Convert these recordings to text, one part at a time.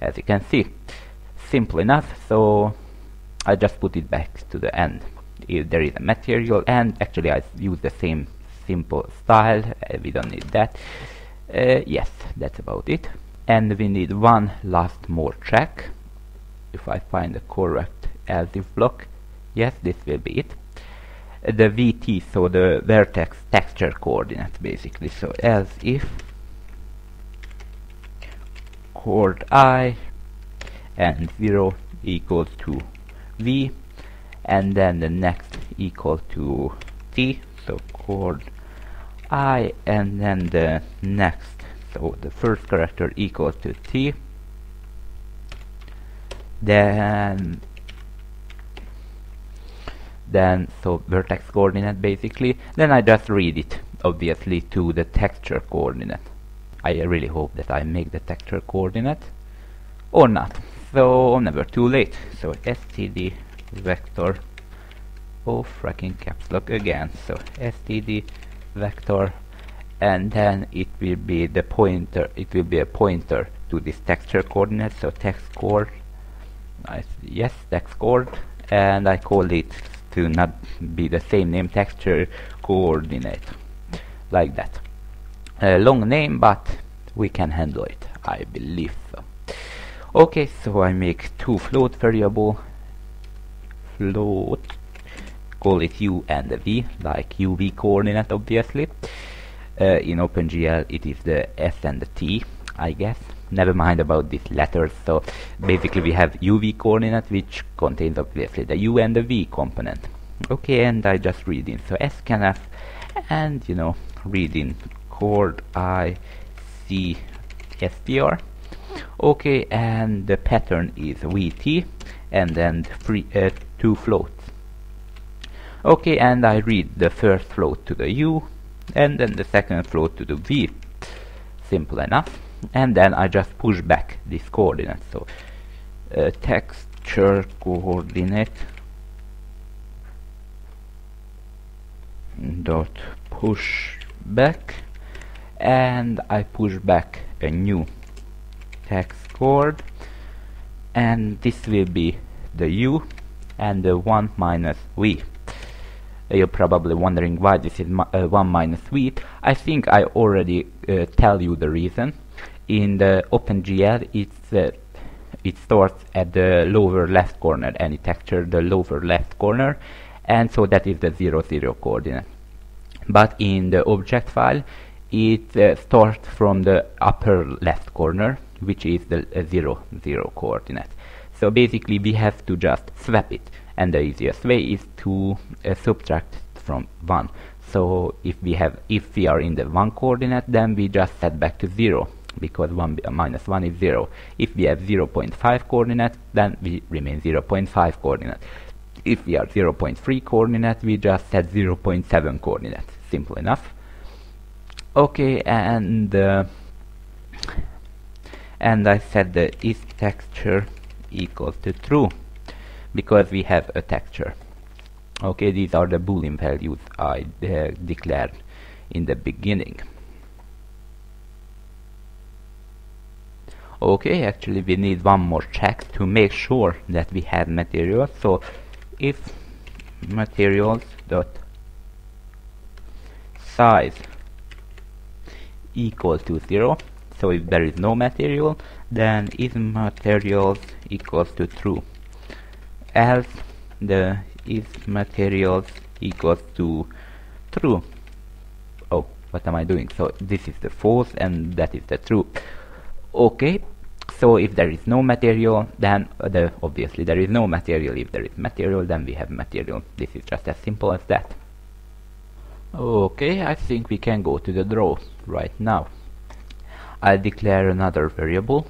as you can see. Simple enough so I just put it back to the end. If there is a material and actually I use the same simple style uh, we don't need that. Uh, yes that's about it. And we need one last more check if I find the correct else if block yes this will be it. The VT so the vertex texture coordinate basically. So else if coord I and 0 equals to V and then the next equal to T so coord I and then the next so the first character equals to T. Then then so vertex coordinate basically. Then I just read it obviously to the texture coordinate I really hope that I make the texture coordinate or not. So never too late. So std vector oh fracking caps. Lock again. So std vector and then it will be the pointer it will be a pointer to this texture coordinate. So texcoord yes texcoord and I call it to not be the same name texture coordinate like that a long name but we can handle it I believe. Okay so I make two float variable. Float call it u and v like uv coordinate obviously. Uh, in OpenGL it is the s and the t I guess. Never mind about these letters. So basically we have uv coordinate which contains obviously the u and the v component. Okay and I just read in. So scanf and you know read in coord I C str okay and the pattern is vt and then three uh, two floats. Okay and I read the first float to the u and then the second float to the v. Simple enough. And then I just push back this coordinate. So uh, texture coordinate dot push back and I push back a new texcoord and this will be the u and the 1 minus v. You're probably wondering why this is uh, 1 minus v. I think I already uh, tell you the reason. In the OpenGL it's uh, it stores at the lower left corner any texture the lower left corner. And so that is the 0 0 coordinate. But in the object file it uh, starts from the upper left corner which is the uh, 0 0 coordinate. So basically we have to just swap it. And the easiest way is to uh, subtract from 1 so if we have if we are in the 1 coordinate then we just set back to 0 because 1 uh, minus 1 is 0 if we have 0.5 coordinate then we remain 0.5 coordinate. If we are 0.3 coordinate we just set 0.7 coordinate. Simple enough okay and uh, and I set the is texture equals to true because we have a texture. Okay these are the boolean values I uh, declared in the beginning. Okay actually we need one more check to make sure that we have materials. So if materials dot size equal to 0 so if there is no material then is materials equals to true. Else the is materials equals to true. Oh what am I doing? So this is the false and that is the true. Okay so if there is no material then uh, the obviously there is no material. If there is material then we have material. This is just as simple as that okay I think we can go to the draw right now. I'll declare another variable.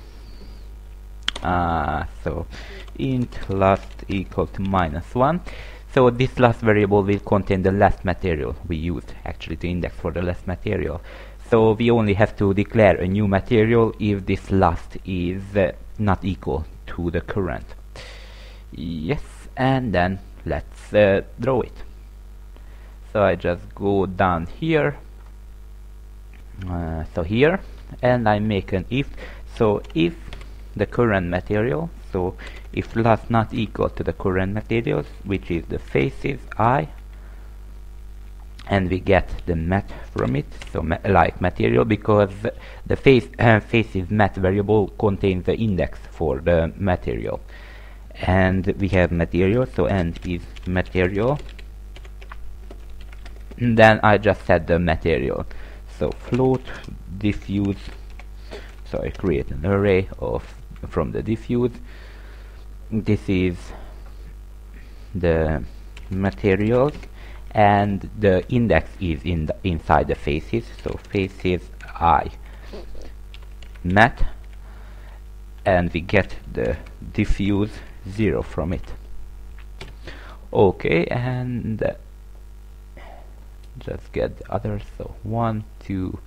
Uh, so int last equal to minus 1 so this last variable will contain the last material we used actually to index for the last material. So we only have to declare a new material if this last is uh, not equal to the current. Yes and then let's uh, draw it so I just go down here uh, so here and I make an if so if the current material. So if last not equal to the current materials, which is the faces i, and we get the mat from it, so ma like material, because the face uh, faces mat variable contains the index for the material. And we have material, so end is material. Then I just set the material. So float diffuse so I create an array of from the diffuse. This is the materials and the index is in the inside the faces. So faces i mat and we get the diffuse 0 from it. Okay and just get the others so one two.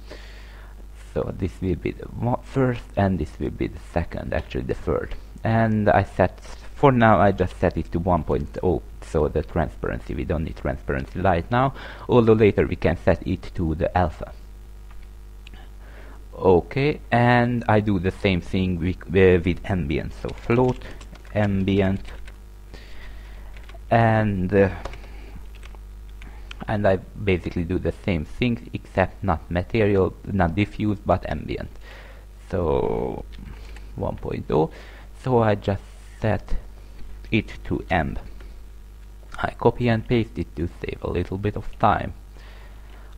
So this will be the first and this will be the second actually the third. And I set for now I just set it to 1.0 so the transparency we don't need transparency light now although later we can set it to the alpha. Okay and I do the same thing with, uh, with ambient. So float ambient and uh, and I basically do the same thing except not material, not diffuse but ambient. So 1.0 so I just set it to amp. I copy and paste it to save a little bit of time.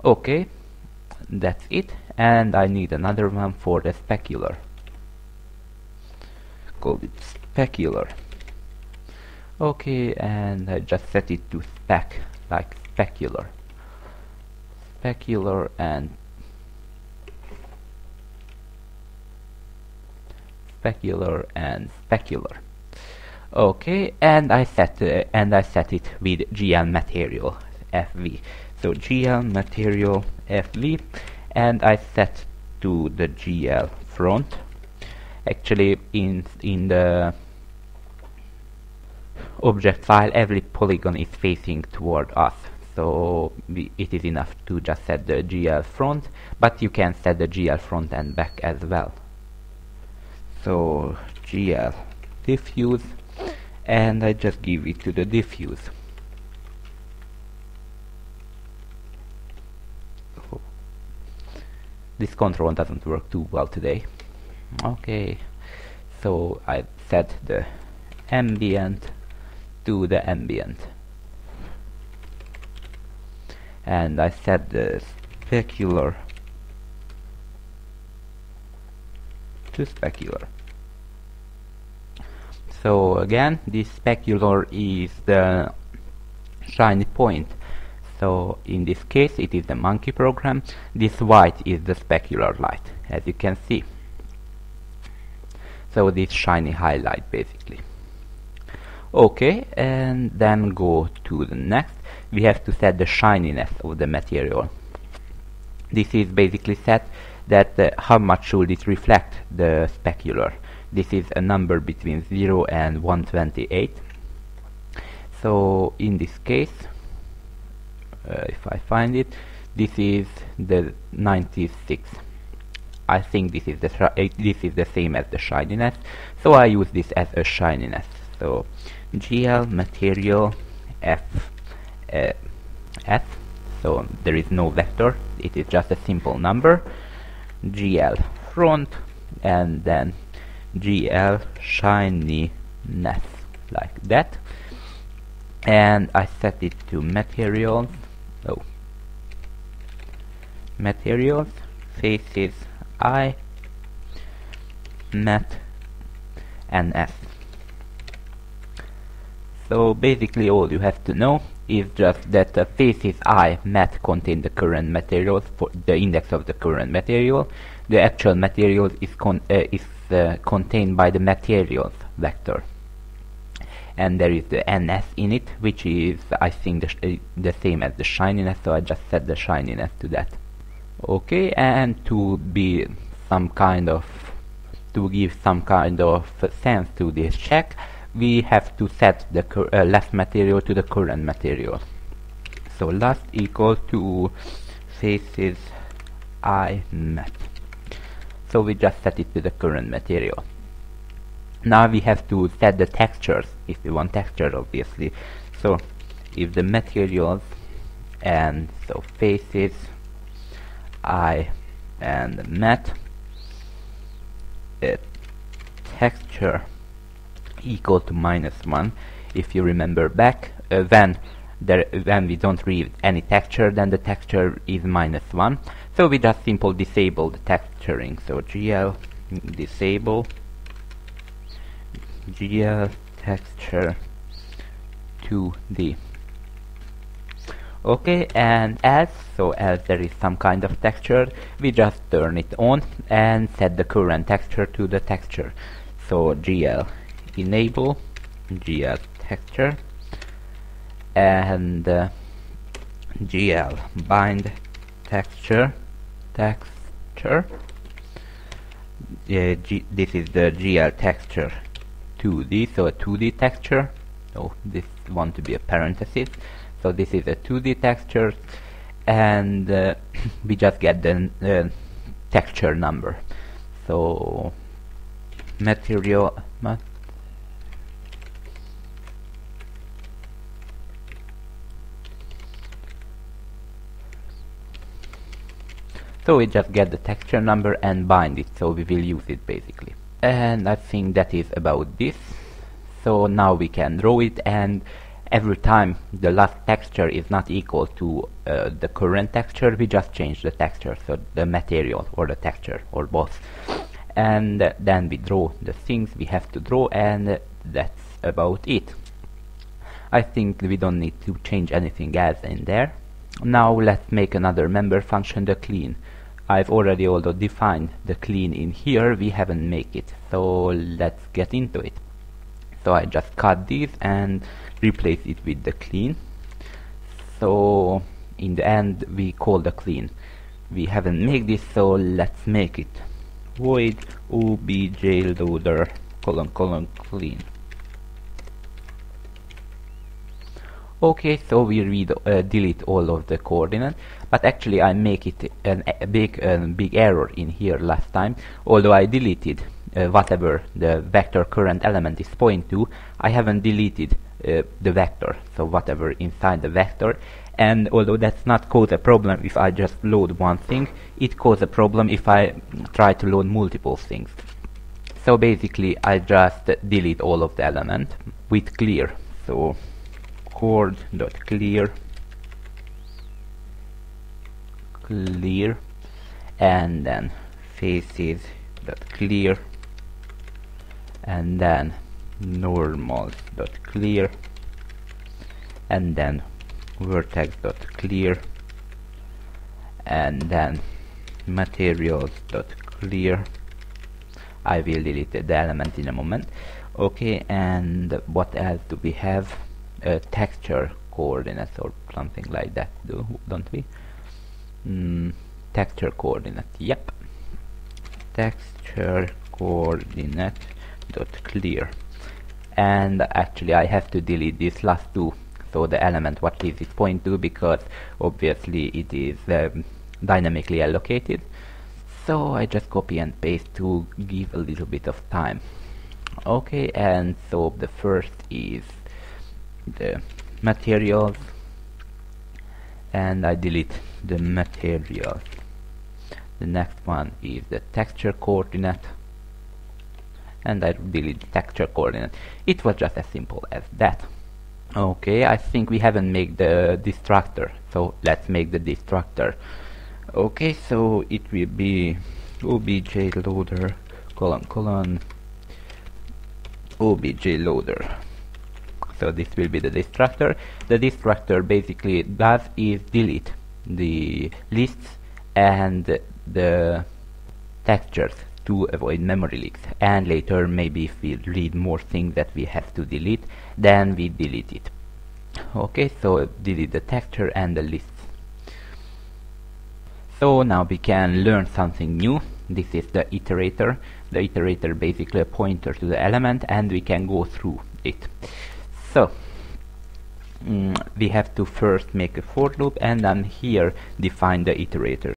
Okay, that's it and I need another one for the specular. Call it specular. Okay, and I just set it to spec, like specular. Specular and specular and specular. Okay and I set uh, and I set it with GL material FV so GL material FV and I set to the GL front. Actually in in the object file every polygon is facing toward us so it is enough to just set the GL front but you can set the GL front and back as well. So GL diffuse and I just give it to the diffuse. This control doesn't work too well today. Okay so I set the ambient to the ambient and I set the specular. To specular. So again this specular is the shiny point. So in this case it is the monkey program. This white is the specular light as you can see. So this shiny highlight basically. Okay and then go to the next we have to set the shininess of the material. This is basically set that uh, how much should it reflect the specular. This is a number between 0 and 128 so in this case uh, if I find it this is the 96 I think this is the uh, this is the same as the shininess. So I use this as a shininess. So GL material F uh, F so there is no vector. It is just a simple number. GL front and then GL shininess like that. And I set it to materials. Oh materials faces I mat and S. So basically all you have to know is just that the faces I mat contain the current materials for the index of the current material. The actual material is, con uh, is uh, contained by the materials vector. And there is the ns in it, which is I think the, uh, the same as the shininess, so I just set the shininess to that. Okay, and to be some kind of to give some kind of sense to this check, we have to set the uh, last material to the current material. So last equal to faces i mat. So we just set it to the current material. now we have to set the textures if we want texture obviously so if the materials and so faces I and mat it texture equal to minus 1 if you remember back uh, when there when we don't read any texture then the texture is minus 1 so we just simply disable the texturing. So gl disable gl texture 2d okay and as so as there is some kind of texture we just turn it on and set the current texture to the texture. So gl enable gl texture and uh, gl bind texture texture. Uh, this is the gl texture 2d so a 2d texture. Oh this want to be a parenthesis. So this is a 2d texture and uh, we just get the uh, texture number. So material so we just get the texture number and bind it. So we will use it basically. And I think that is about this. So now we can draw it. And every time the last texture is not equal to uh, the current texture we just change the texture. So the material or the texture or both. And then we draw the things we have to draw and that's about it. I think we don't need to change anything else in there. Now let's make another member function the clean I've already also defined the clean in here we haven't make it. So let's get into it. So I just cut this and replace it with the clean. So in the end we call the clean. We haven't made this so let's make it. Void obj loader colon colon clean okay so we read uh, delete all of the coordinates but actually I make it an, a big uh, big error in here last time. Although I deleted uh, whatever the vector current element is pointing to I haven't deleted uh, the vector so whatever inside the vector. And although that's not cause a problem if I just load one thing it cause a problem if I try to load multiple things. So basically I just delete all of the element with clear. So coord dot clear. Clear and then faces dot clear and then normals dot clear and then vertex dot clear and then materials dot clear I will delete the element in a moment. Okay and what else do we have a texture coordinates or something like that do don't we? Mm, texture coordinate yep. Texture coordinate dot clear. And actually I have to delete these last two so the element what is it point to? Because obviously it is um, dynamically allocated. So I just copy and paste to give a little bit of time. Okay and so the first is the materials and I delete the materials the next one is the texture coordinate and I delete the texture coordinate. It was just as simple as that. Okay, I think we haven't made the destructor, so let's make the destructor. Okay, so it will be obj loader colon colon obj loader. So this will be the destructor. The destructor basically does is delete the lists and the textures to avoid memory leaks. And later maybe if we read more things that we have to delete then we delete it. Okay so delete the texture and the lists. So now we can learn something new. This is the iterator. The iterator basically a pointer to the element and we can go through it so mm, we have to first make a for loop and then here define the iterator